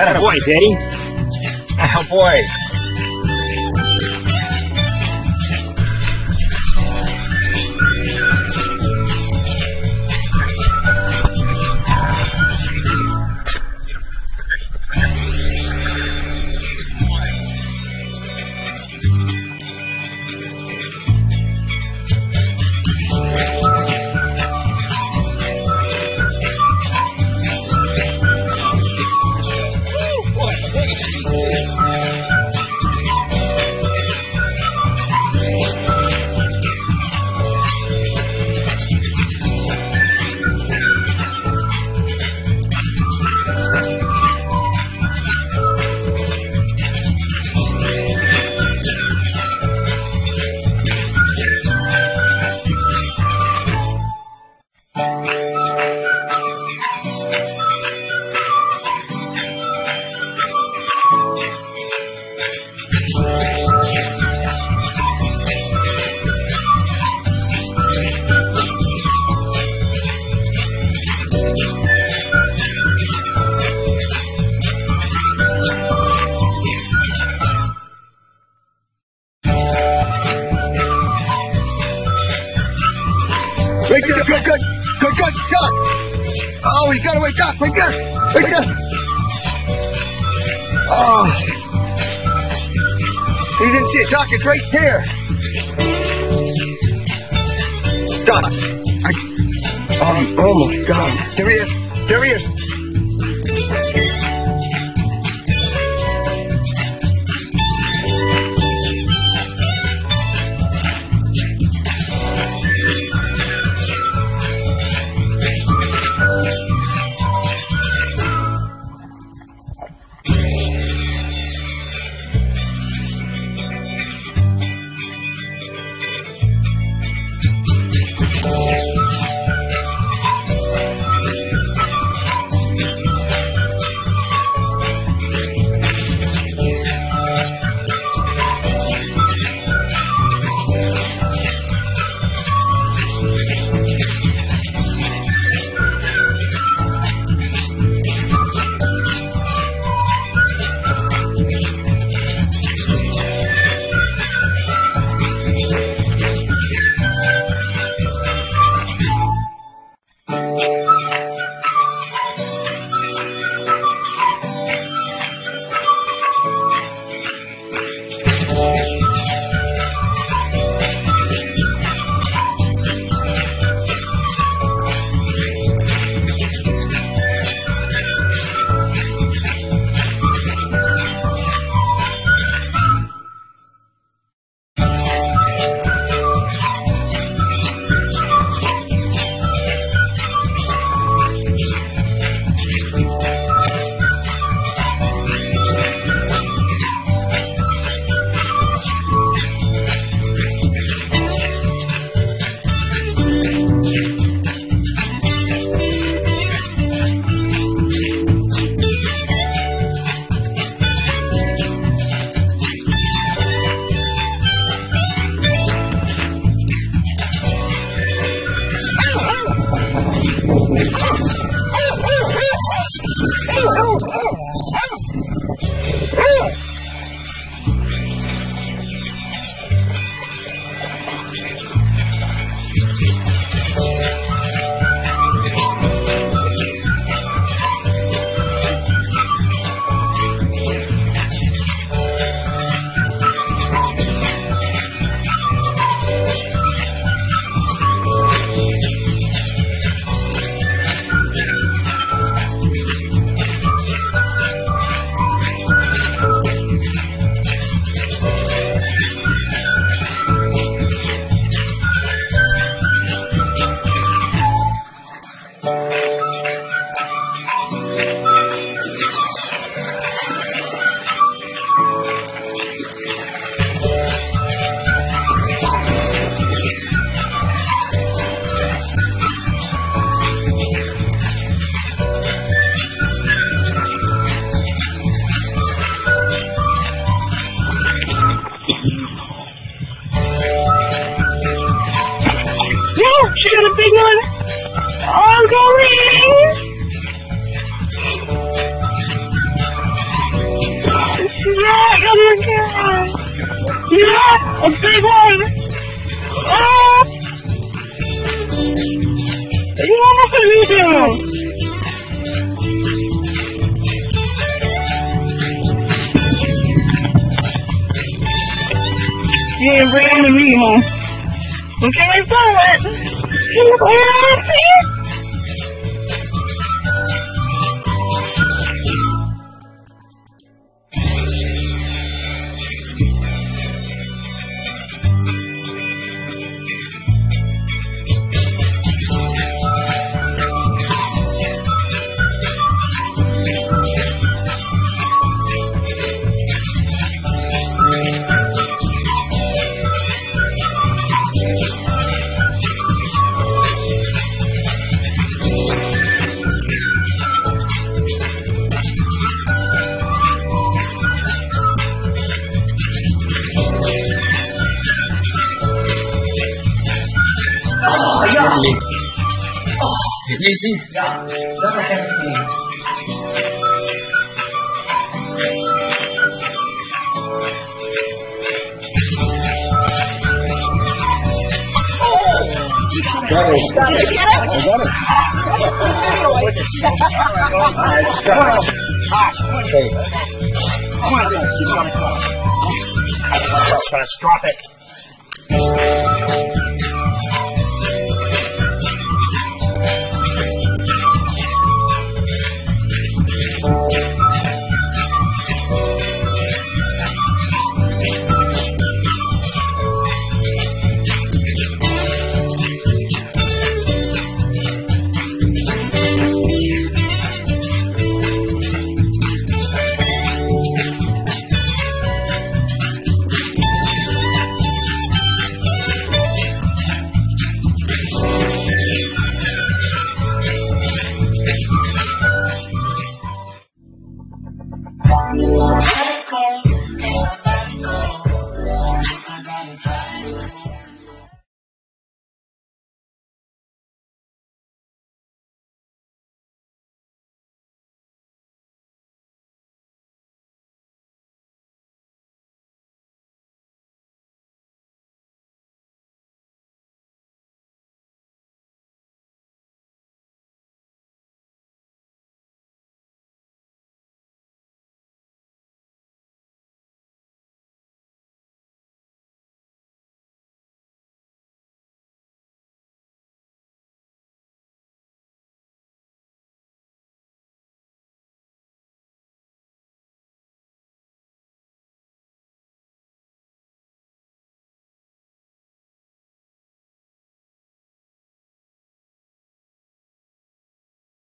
Oh boy, Daddy. Oh boy. Good, good, Doc. Oh, he gotta wake Doc, Wake there, Wake there. Oh. He didn't see it, Doc, it's right there. Doc, I, oh, I'm almost gone. There he is, there he is. Doing? I'm going! Yeah, my god! Yeah, a big one! Oh! You almost hit me! Yeah, to home. Okay, I saw it! Yeah, see? Easy? Ja, dat is echt niet. Got it. Did you get it? I got it. Okay. Come on, let's drop it.